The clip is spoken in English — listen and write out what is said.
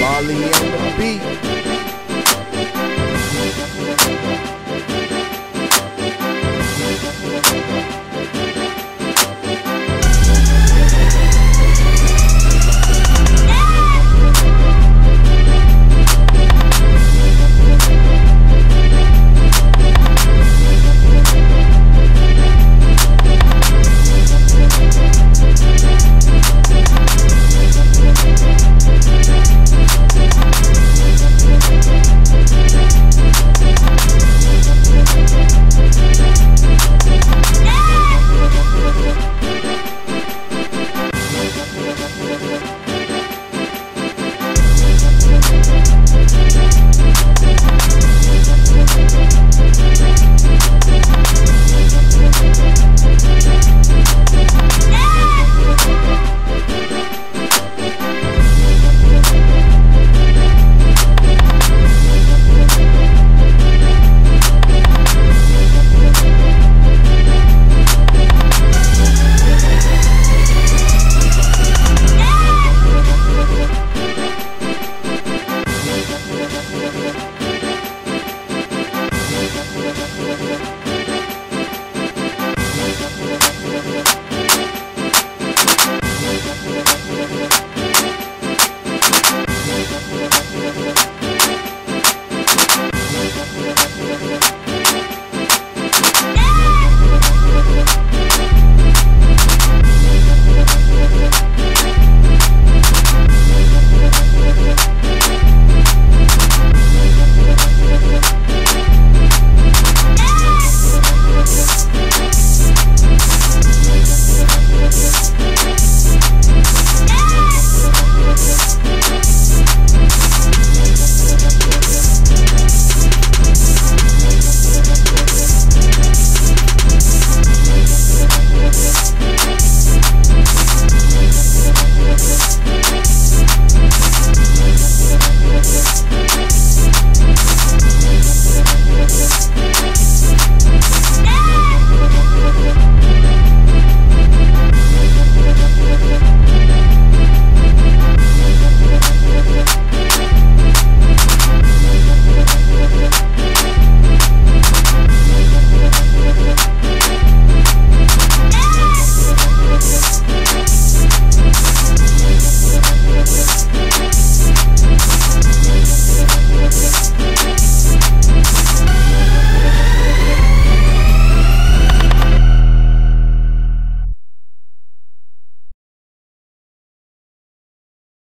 Molly on the beat. Thank